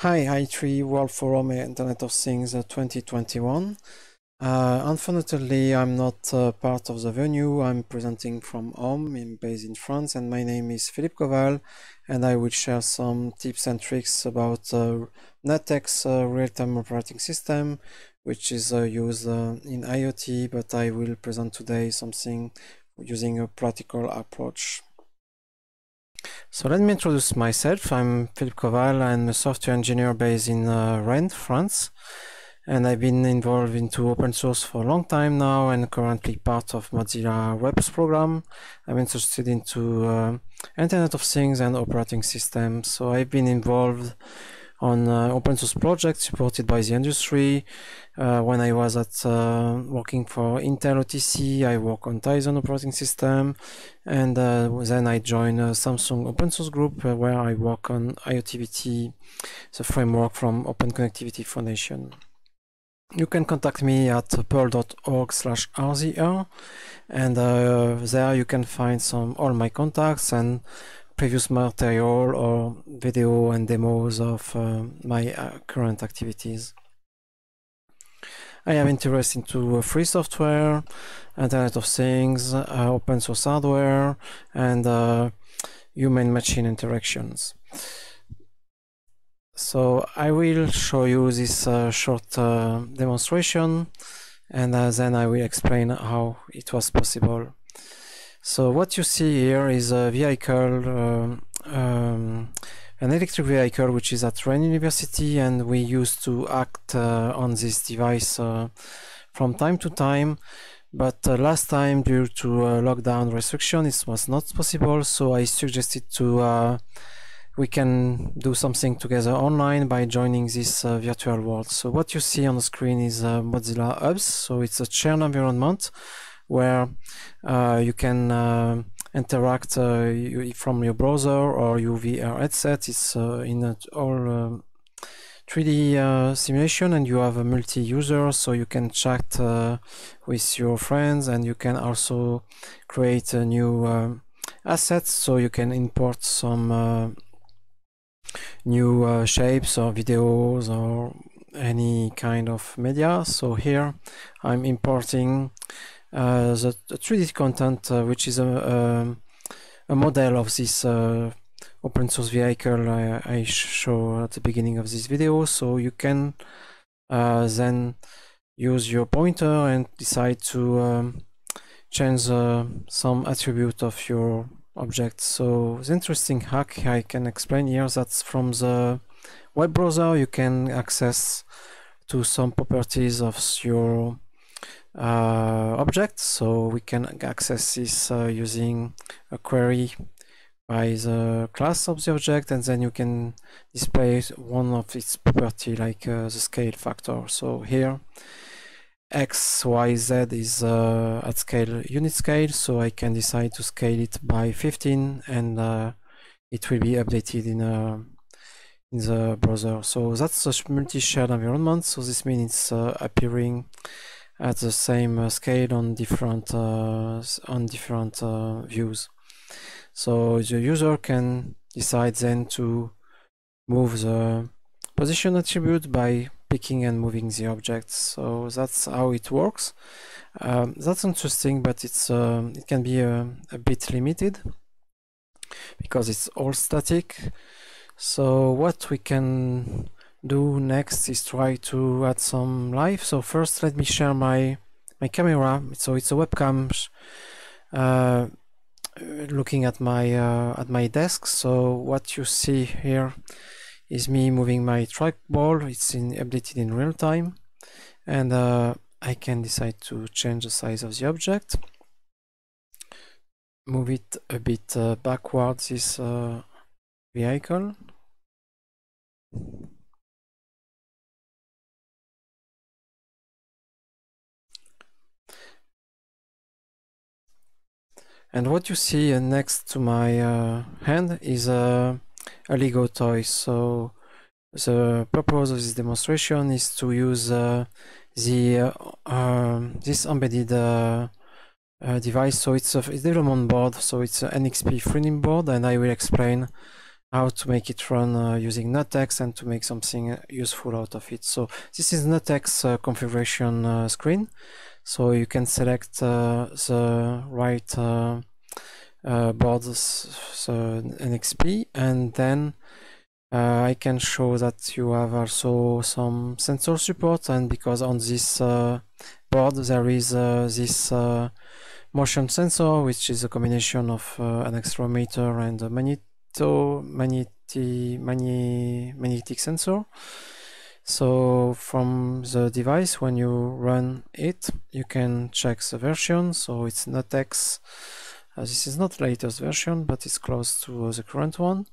Hi, IEEE World Forum Internet of Things uh, 2021. Uh, unfortunately, I'm not uh, part of the venue. I'm presenting from home, I'm based in France, and my name is Philippe Coval, and I will share some tips and tricks about uh, NuttX uh, real-time operating system, which is uh, used in IoT, but I will present today something using a practical approach. So let me introduce myself. I'm Philippe Coval. I'm a software engineer based in uh, Rennes, France. And I've been involved into open source for a long time now and currently part of Mozilla WebOps program. I'm interested into uh, Internet of Things and operating systems. So I've been involved on uh, open source projects supported by the industry. Uh, when I was at uh, working for Intel OTC, I work on Tizen operating system, and then I joined Samsung open source group where I work on IoTivity, the framework from Open Connectivity Foundation. You can contact me at purl.org slash rzr and uh, there you can find some all my contacts and previous material or video and demos of uh, my uh, current activities. I am interested into uh, free software, Internet of Things, uh, open source hardware, and uh, human-machine interactions. So I will show you this short demonstration, and then I will explain how it was possible. So what you see here is a vehicle, um, um, an electric vehicle which is at Rennes University and we used to act uh, on this device uh, from time to time but uh, last time due to lockdown restriction it was not possible so I suggested to uh, we can do something together online by joining this uh, virtual world. So what you see on the screen is uh, Mozilla Hubs. So it's a shared environment where uh, you can uh, interact uh, from your browser or your VR headset. It's in a, all 3D uh, simulation and you have a multi-user so you can chat uh, with your friends and you can also create a new uh, assets so you can import some new shapes or videos or any kind of media so here I'm importing uh, the, the 3D content, uh, which is a, a, a, model of this uh, open source vehicle I, I, show at the beginning of this video. So you can then use your pointer and decide to um, change uh, some attribute of your object. So the interesting hack I can explain here that from the web browser you can access to some properties of your uh, object so we can access this uh, using a query by the class of the object and then you can display one of its property like uh, the scale factor. So here x y z is uh, at scale unit scale so I can decide to scale it by 15 and uh, it will be updated in uh, in the browser. So that's a multi-shared environment so this means it's appearing at the same uh, scale on different uh, on different uh, views. So the user can decide then to move the position attribute by picking and moving the object. So that's how it works. Um, that's interesting, but it's uh, it can be a, a, bit limited because it's all static. So what we can do next is try to add some live. So first let me share my my camera. So it's a webcam uh, looking at my uh, at my desk. So what you see here is me moving my trackball. It's in, updated in real time, and uh, I can decide to change the size of the object, move it a bit uh, backwards. This uh, vehicle. And what you see uh, next to my uh, hand is a, a, Lego toy. So the purpose of this demonstration is to use uh, the uh, um, this embedded uh, uh, device. So it's a, development board. So it's an NXP Freedom board, and I will explain how to make it run uh, using NuttX and to make something useful out of it. So this is NuttX uh, configuration uh, screen. So you can select uh, the right uh, uh, boards, so NXP, and then I can show that you have also some sensor support. And because on this board there is this motion sensor, which is a combination of an accelerometer and a magnet so magnetic, magnetic sensor. So from the device, when you run it, you can check the version. So it's NuttX. Uh, this is not latest version, but it's close to uh, the current one.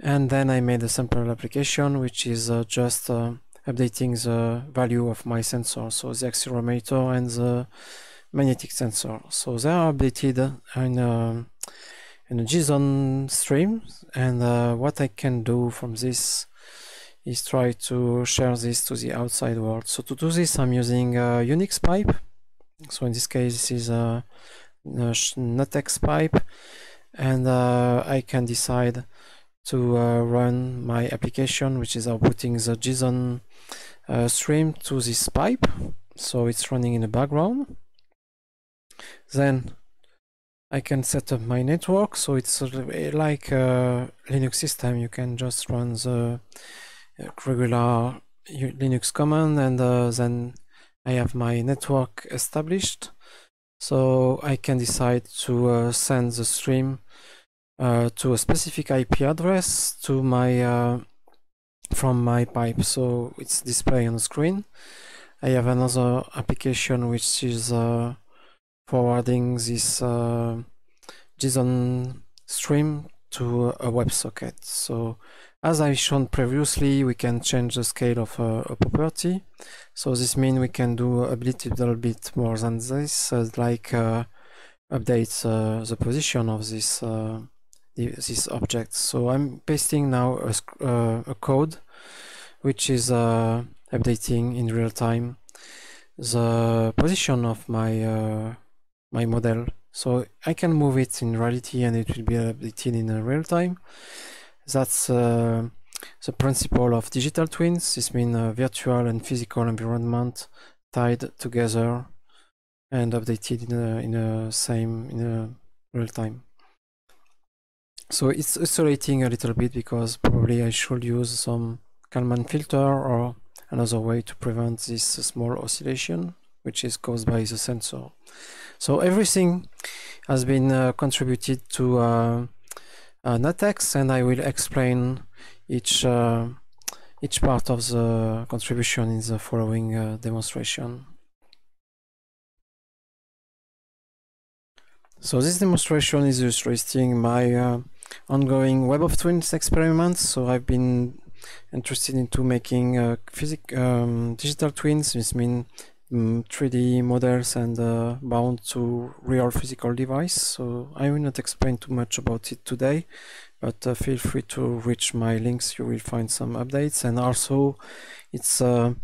And then I made a sample application, which is uh, just uh, updating the value of my sensor. So the accelerometer and the magnetic sensor. So they are updated in uh, in a JSON stream and uh, what I can do from this is try to share this to the outside world. So to do this I'm using a Unix pipe. So in this case this is a, a NuttX pipe and uh, I can decide to uh, run my application which is outputting the JSON uh, stream to this pipe. So it's running in the background. Then I can set up my network so it's like a Linux system you can just run the uh, regular Linux command and uh, then I have my network established. So I can decide to uh, send the stream uh, to a specific IP address to my uh, from my pipe. So it's displayed on the screen. I have another application which is uh, forwarding this uh, JSON stream to a WebSocket. So as I've shown previously, we can change the scale of a, a property. So this means we can do a little bit more than this, uh, like uh, update uh, the position of this uh, this object. So I'm pasting now a, uh, a code which is uh, updating in real time the position of my my model. So I can move it in reality and it will be updated in real time. That's uh, the principle of digital twins. This means uh, virtual and physical environment tied together and updated in a, in a same in a real time. So it's oscillating a little bit because probably I should use some Kalman filter or another way to prevent this small oscillation which is caused by the sensor. So everything has been uh, contributed to uh, NuttX and I will explain each uh, each part of the contribution in the following uh, demonstration. So this demonstration is illustrating my uh, ongoing Web of Twins experiments. So I've been interested into making uh, physic um, digital twins. This means 3D mm, models and uh, bound to real physical device. So I will not explain too much about it today, but uh, feel free to reach my links. You will find some updates and also it's uh,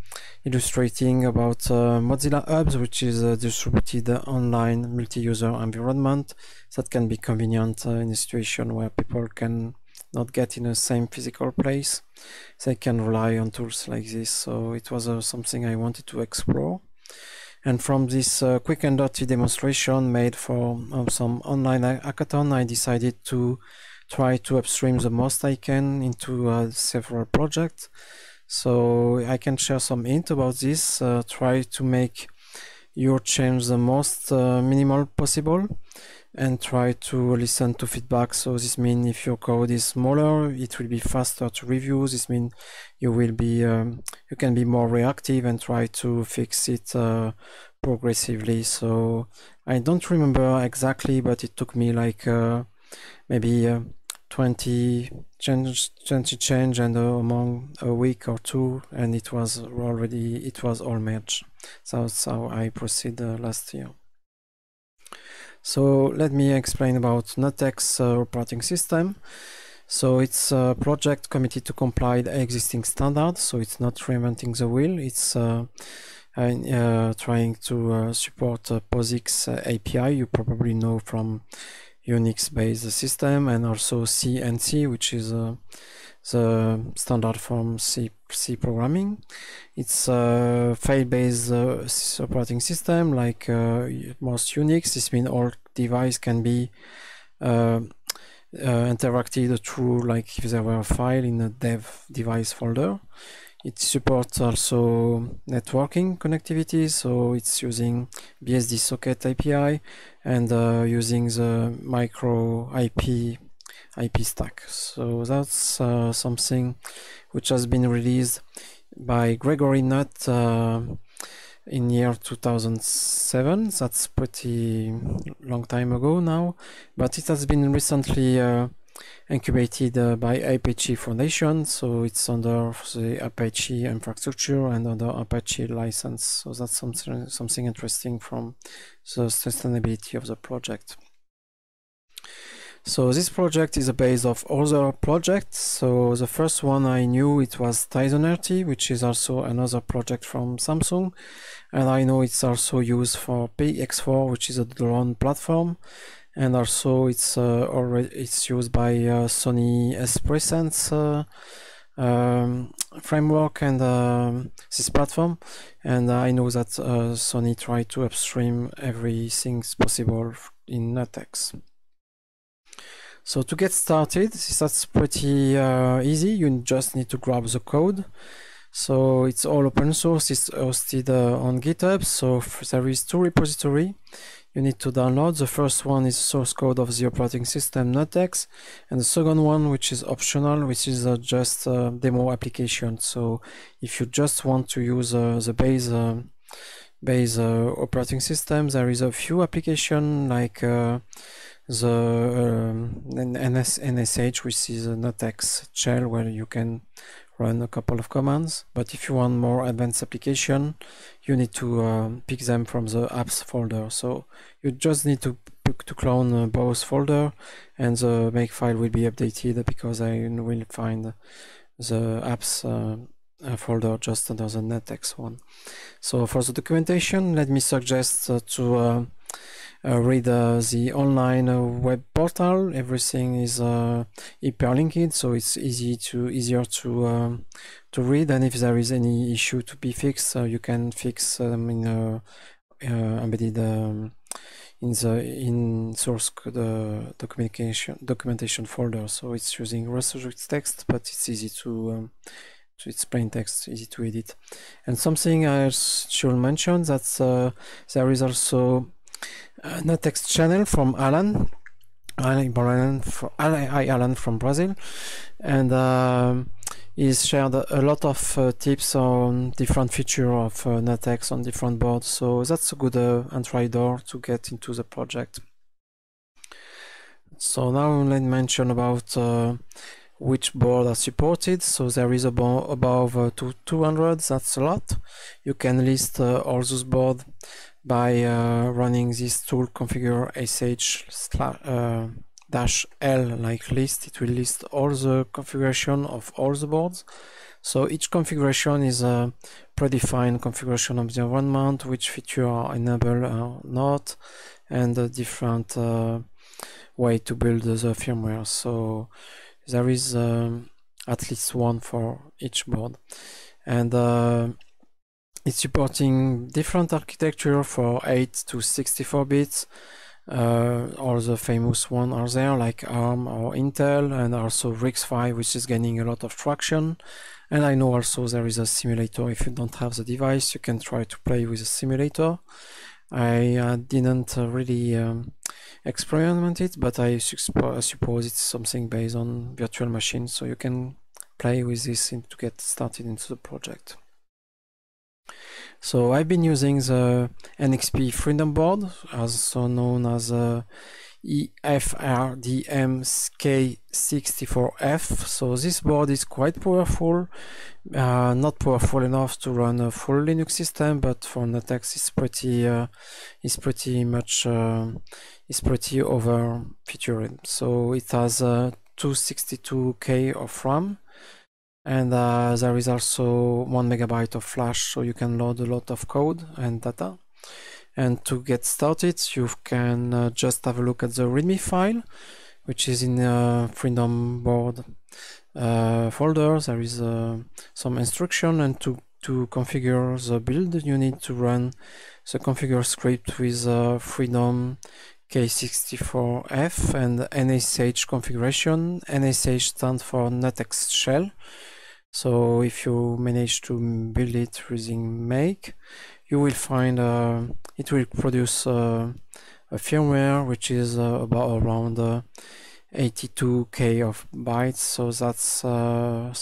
illustrating about uh, Mozilla Hubs, which is a distributed online multi-user environment that can be convenient uh, in a situation where people can not get in the same physical place. They can rely on tools like this. So it was uh, something I wanted to explore. And from this uh, quick and dirty demonstration made for um, some online hackathon, I decided to try to upstream the most I can into uh, several projects. So I can share some hint about this, uh, try to make your change the most uh, minimal possible and try to listen to feedback. So this means if your code is smaller, it will be faster to review. This means you will be um, you can be more reactive and try to fix it uh, progressively. So I don't remember exactly, but it took me like uh, maybe uh, 20 change 20 change and uh, among a week or two, and it was already it was all merged. So that's how I proceed uh, last year. So let me explain about NuttX uh, operating system. So it's a project committed to comply the existing standards. So it's not reinventing the wheel. It's uh, uh, trying to uh, support POSIX uh, API. You probably know from Unix-based system, and also CNC, which is uh, the standard from C, C programming. It's a file-based uh, operating system like uh, most Unix. This means all device can be uh, uh, interacted through like if there were a file in a dev device folder. It supports also networking connectivity, so it's using BSD socket API and uh, using the micro IP IP stack. So that's uh, something which has been released by Gregory Nutt uh, in year 2007. That's pretty long time ago now, but it has been recently uh, incubated uh, by Apache Foundation. So it's under the Apache infrastructure and under Apache license. So that's something something interesting from the sustainability of the project. So this project is a base of other projects. So the first one I knew it was TizenRT, which is also another project from Samsung. And I know it's also used for PX4, which is a drone platform. And also it's uh, already it's used by uh, Sony Spresense uh, um, framework and um, this platform. And I know that uh, Sony tried to upstream everything possible in NuttX. So to get started, that's pretty uh, easy. You just need to grab the code. So it's all open source. It's hosted uh, on GitHub. So there is two repository you need to download. The first one is source code of the operating system NuttX, and the second one, which is optional, which is uh, just a demo application. So if you just want to use uh, the base uh, base uh, operating system, there is a few application like uh, the um, NS, NSH, which is a NuttX shell where you can run a couple of commands. But if you want more advanced application, you need to uh, pick them from the apps folder. So you just need to to clone uh, both folder and the make file will be updated because I will find the apps uh, folder just under the NuttX one. So for the documentation, let me suggest uh, to uh, uh, read uh, the online uh, web portal. Everything is hyperlinked, so it's easy to easier to um, to read. And if there is any issue to be fixed, you can fix them in a embedded. Um, in the in source code uh, documentation documentation folder. So it's using reStructuredText, but it's easy to um, to it's plain text, easy to edit. And something I should mention that uh, there is also a text channel from Alan. Alan, Alan from Brazil, and uh, he's shared a lot of uh, tips on different feature of uh, on different boards. So that's a good uh, entry door to get into the project. So now let me mention about uh, which board are supported. So there is about above uh, 200. That's a lot. You can list uh, all those boards by uh, running this tool configure sh uh, dash l like list. It will list all the configuration of all the boards. So each configuration is a predefined configuration of the environment which feature are enabled or not and a different uh, way to build the firmware. So there is um, at least one for each board. And uh, it's supporting different architecture for 8 to 64 bits. Uh, all the famous ones are there like ARM or Intel and also RISC-V which is gaining a lot of traction. And I know also there is a simulator if you don't have the device you can try to play with a simulator. I uh, didn't uh, really um, experiment it but I suppose it's something based on virtual machines so you can play with this to get started into the project. So I've been using the NXP Freedom Board, also known as uh, EFRDM-K64F. So this board is quite powerful, uh, not powerful enough to run a full Linux system, but for NuttX it's pretty, uh, it's pretty much, uh, it's pretty over featured. So it has uh, 262k of RAM and uh, there is also one megabyte of flash so you can load a lot of code and data And to get started, you can uh, just have a look at the README file, which is in the Freedom board uh, folder. There is uh, some instruction and to, to configure the build, you need to run the configure script with uh, Freedom K64F and NSH configuration. NSH stands for NuttX shell. So if you manage to build it using make, you will find uh, it will produce uh, a firmware which is uh, about around 82k of bytes. So that's uh,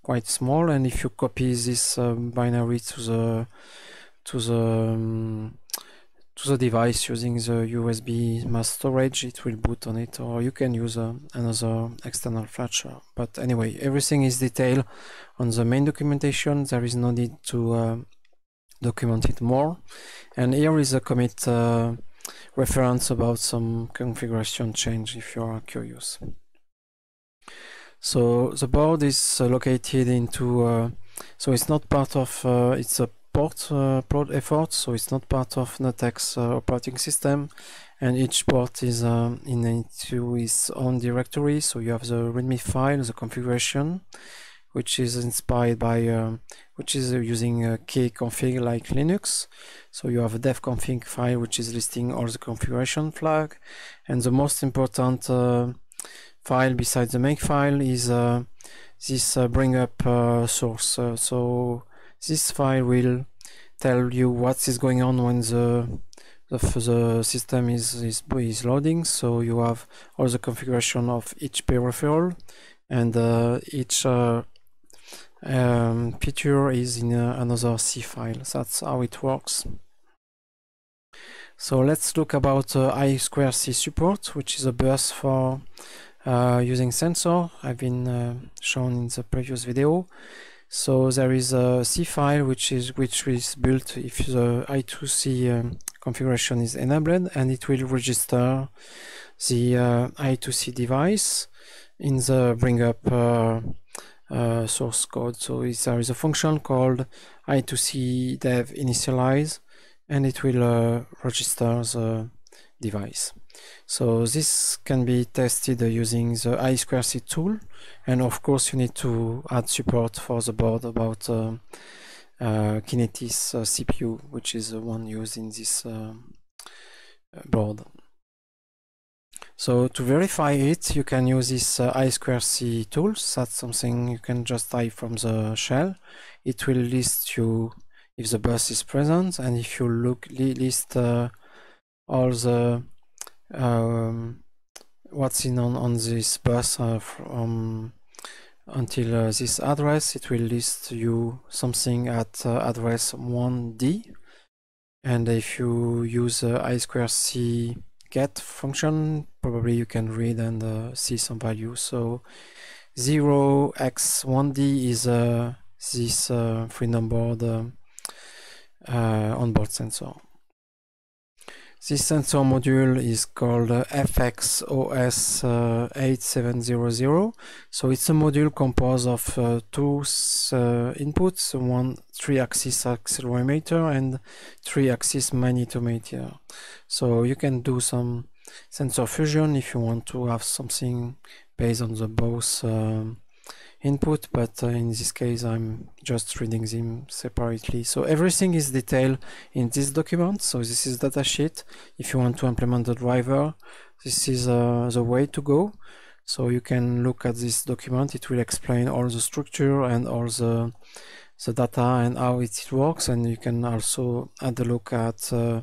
quite small. And if you copy this um, binary to the to the um, to the device using the USB mass storage, it will boot on it, or you can use uh, another external flasher. But anyway, everything is detailed on the main documentation. There is no need to uh, document it more. And here is a commit uh, reference about some configuration change if you are curious. So the board is uh, located into, uh, so it's not part of, uh, it's a port uh, effort, so it's not part of NuttX uh, operating system, and each port is um, in into its own directory. So you have the README file, the configuration, which is inspired by, uh, which is using a kconfig like Linux. So you have a defconfig file which is listing all the configuration flag, and the most important uh, file besides the make file is uh, this uh, bring up source. so this file will tell you what is going on when the the, the system is, is, is loading. So you have all the configuration of each peripheral and uh, each uh, um, feature is in uh, another C file. That's how it works. So let's look about uh, I2C support which is a bus for uh, using sensor. I've been uh, shown in the previous video so there is a C file which is which is built if the I2C um, configuration is enabled and it will register the uh, I2C device in the bring up uh, uh, source code. So there is a function called I2C dev initialize and it will uh, register the device. So this can be tested using the I2C tool and of course you need to add support for the board about uh, uh, Kinetis uh, CPU which is the one used in this uh, board. So to verify it you can use this uh, I2C tools that's something you can just type from the shell. It will list you if the bus is present and if you look li list uh, all the um, what's in on, on this bus uh, from until uh, this address it will list you something at uh, address 1d and if you use uh, i2c get function probably you can read and uh, see some value. So 0x1d is uh, this Freedom board uh, onboard sensor this sensor module is called uh, FXOS8700. Uh, so it's a module composed of uh, two uh, inputs, one three-axis accelerometer and three-axis magnetometer. So you can do some sensor fusion if you want to have something based on the both um, input, but uh, in this case I'm just reading them separately. So everything is detailed in this document. So this is datasheet. If you want to implement the driver, this is uh, the way to go. So you can look at this document. It will explain all the structure and all the the data and how it works. And you can also add a look at uh,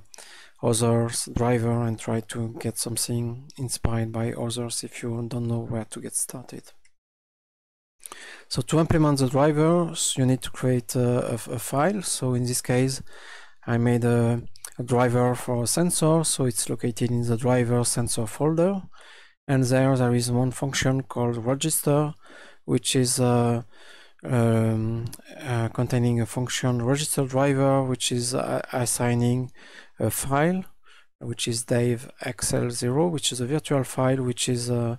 others driver and try to get something inspired by others if you don't know where to get started. So to implement the drivers, you need to create a, a, a file. So in this case, I made a, a, driver for a sensor. So it's located in the driver sensor folder. And there, there is one function called register, which is uh, um, uh, containing a function register driver, which is uh, assigning a file, which is Dave XL0, which is a virtual file, which is uh,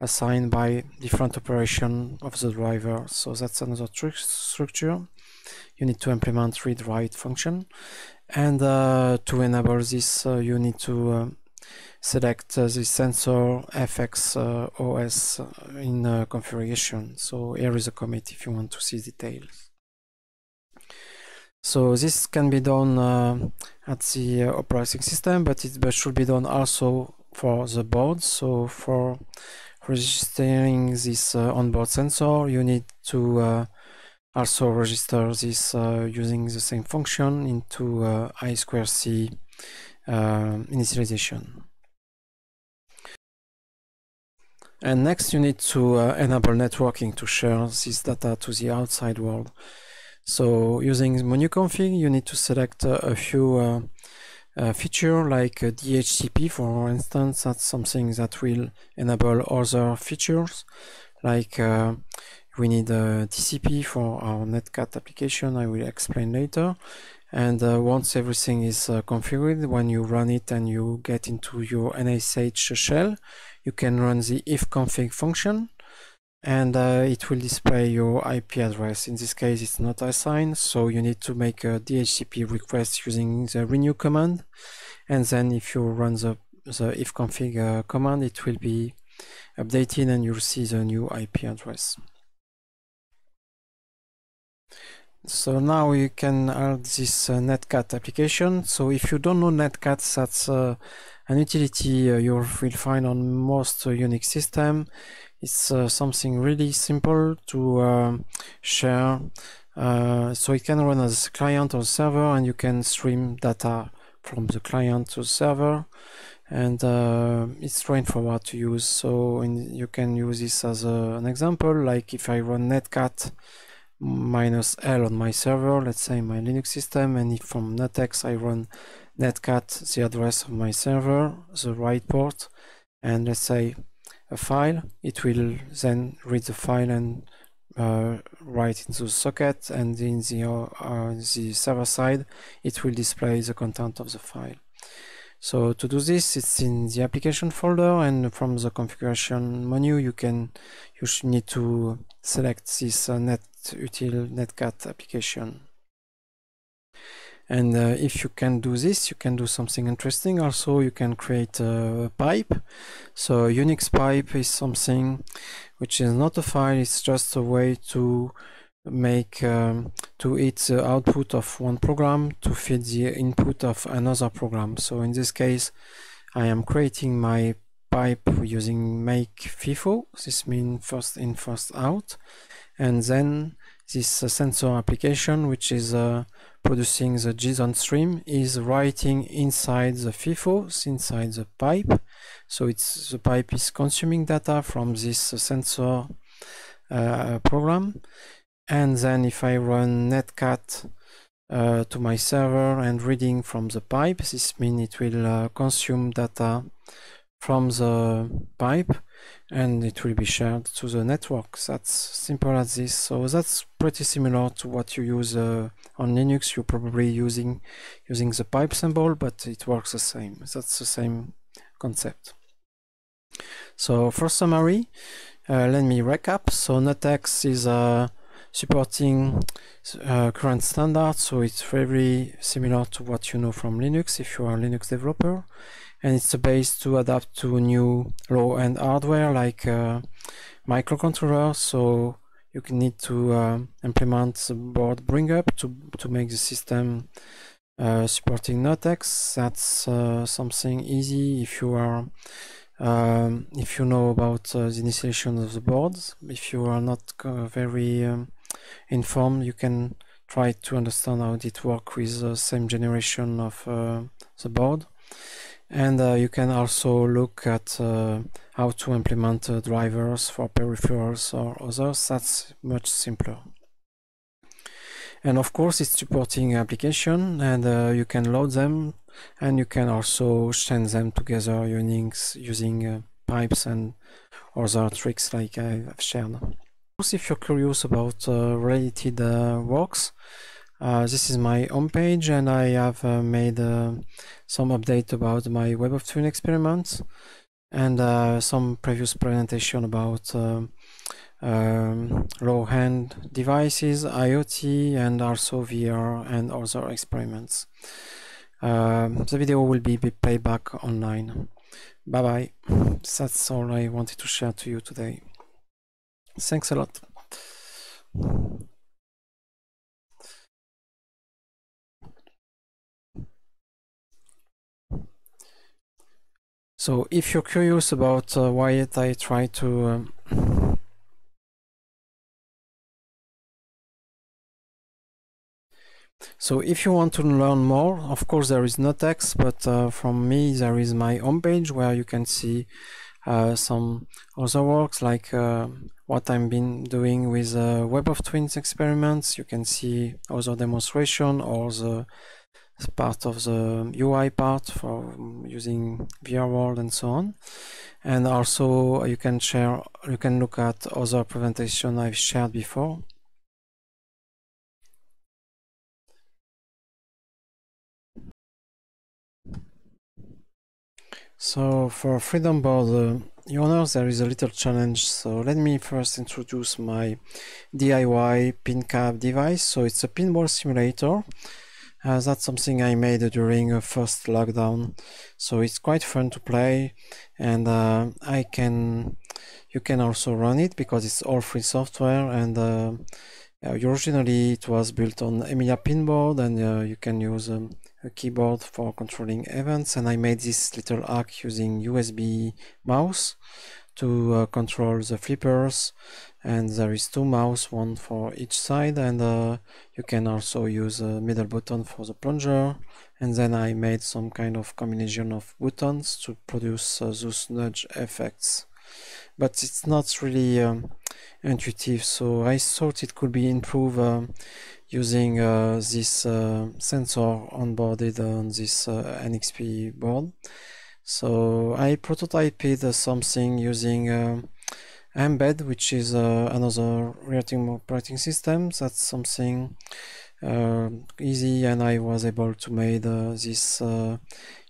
assigned by different operation of the driver. So that's another structure. You need to implement read write function. and uh, to enable this uh, you need to uh, select uh, the sensor FX OS in configuration so here is a commit if you want to see details so this can be done uh, at the uh, operating system, but it should be done also for the board. So for registering this uh, onboard sensor, you need to uh, also register this uh, using the same function into uh, I2C initialization. And next you need to enable networking to share this data to the outside world. So using menuconfig, you need to select uh, a few uh, uh, feature like DHCP, for instance. That's something that will enable other features like we need a TCP for our netcat application. I will explain later. And uh, once everything is uh, configured, when you run it and you get into your NSH shell, you can run the ifconfig function and uh, it will display your IP address. In this case, it's not assigned, so you need to make a DHCP request using the renew command. And then if you run the, the ifconfig uh, command, it will be updated and you'll see the new IP address. So now you can add this uh, netcat application. So if you don't know netcat, that's uh, an utility uh, you will find on most uh, Unix system. It's uh, something really simple to uh, share. Uh, so it can run as client or server and you can stream data from the client to server and uh, it's straightforward to use so in, you can use this as a, an example like if I run netcat minus L on my server let's say my Linux system and if from NuttX I run netcat the address of my server the right port and let's say a file, it will then read the file and uh, write into the socket and in the, uh, uh, the server side it will display the content of the file. So to do this it's in the application folder and from the configuration menu you can you need to select this uh, netutil netcat application. And uh, if you can do this, you can do something interesting. Also, you can create a pipe. So Unix pipe is something which is not a file. It's just a way to make um, to eat the output of one program to feed the input of another program. So in this case, I am creating my pipe using make FIFO. This means first in, first out. And then this uh, sensor application, which is uh, producing the JSON stream is writing inside the FIFO, inside the pipe. So it's the pipe is consuming data from this sensor uh, program. And then if I run netcat uh, to my server and reading from the pipe, this means it will uh, consume data from the pipe and it will be shared to the network. That's simple as this. So that's pretty similar to what you use uh, on Linux. You're probably using using the pipe symbol, but it works the same. That's the same concept. So for summary, uh, let me recap. So NuttX is uh, supporting uh, current standards, so it's very similar to what you know from Linux if you are a Linux developer and it's a base to adapt to new low-end hardware like uh, microcontrollers so you can need to uh, implement the board bring up to, to make the system uh, supporting NuttX. That's uh, something easy if you are um, if you know about uh, the initialization of the boards. If you are not uh, very um, informed, you can try to understand how it works with the same generation of the board and uh, you can also look at uh, how to implement uh, drivers for peripherals or others that's much simpler and of course it's supporting application and uh, you can load them and you can also send them together using, using uh, pipes and other tricks like I've shared. Of course, if you're curious about uh, related works uh, this is my homepage and I have uh, made uh, some update about my Web of Twin experiments and uh, some previous presentation about um, um, low-end devices, IoT and also VR and other experiments. um, the video will be played back online. Bye bye. That's all I wanted to share to you today. Thanks a lot. So if you're curious about uh, why I try to um, So if you want to learn more, of course there is NuttX, but uh, from me there is my homepage where you can see uh, some other works like uh, what I've been doing with uh, Web of Twins experiments. You can see other demonstration or the part of the UI part for using VR World and so on. And also you can share, you can look at other presentation I've shared before. So for Freedom Board uh, owners, there is a little challenge. So let me first introduce my DIY PinCab device. So it's a pinball simulator. Uh, that's something I made during a first lockdown. So it's quite fun to play, and uh, I can, you can also run it because it's all free software. And uh, originally it was built on Emilia Pinball, and uh, you can use um, a keyboard for controlling events and I made this little arc using USB mouse to uh, control the flippers and there is two mouse one for each side and uh, you can also use a middle button for the plunger and then I made some kind of combination of buttons to produce uh, those nudge effects but it's not really um, intuitive so I thought it could be improved um, using uh, this uh, sensor onboarded on this uh, NXP board. So I prototyped something using Mbed, which is another real-time operating system. That's something uh, easy and I was able to make uh, this uh,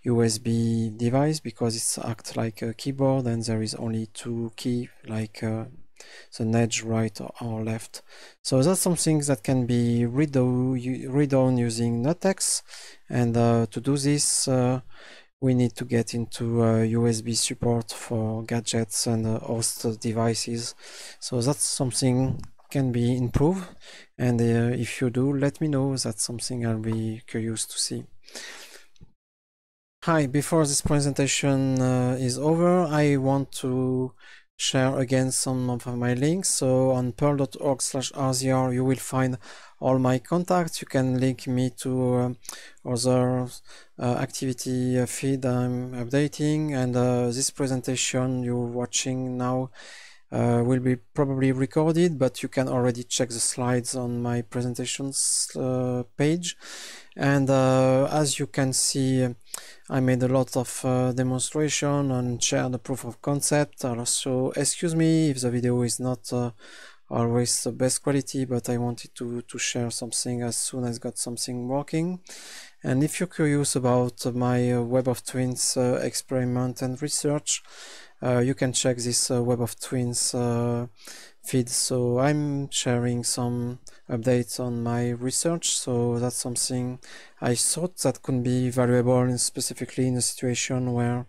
USB device because it acts like a keyboard and there is only two key like the edge right or left. So that's something that can be read, read on using NuttX. And uh, to do this, uh, we need to get into uh, USB support for gadgets and uh, host devices. So that's something can be improved. And uh, if you do, let me know. That's something I'll be curious to see. Hi, before this presentation uh, is over, I want to share again some of my links. So on purl.org slash rzr you will find all my contacts. You can link me to uh, other uh, activity feed I'm updating and uh, this presentation you're watching now uh, will be probably recorded, but you can already check the slides on my presentations uh, page. And uh, as you can see, I made a lot of uh, demonstration and share the proof of concept. Also, excuse me if the video is not uh, always the best quality, but I wanted to, to share something as soon as got something working. And if you're curious about my uh, Web of Twins experiment and research, uh, you can check this uh, Web of Twins uh, feed. So I'm sharing some updates on my research. So that's something I thought that could be valuable, and specifically in a situation where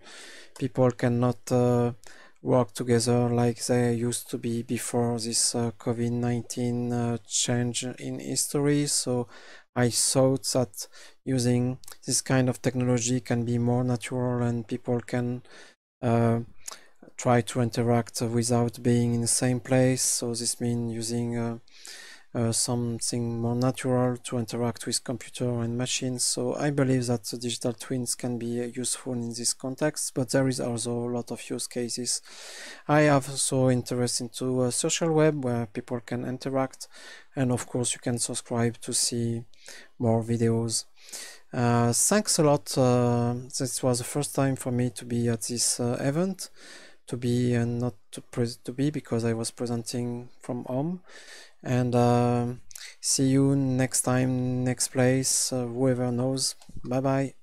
people cannot uh, work together like they used to be before this uh, COVID-19 uh, change in history. So I thought that using this kind of technology can be more natural and people can try to interact without being in the same place. So this means using uh, uh, something more natural to interact with computer and machines. So I believe that the digital twins can be uh, useful in this context, but there is also a lot of use cases. I have also interest into a social web where people can interact, and of course you can subscribe to see more videos. Uh, thanks a lot. Uh, this was the first time for me to be at this uh, event to be and not to, to be because I was presenting from home. And uh, see you next time next place uh, whoever knows. Bye bye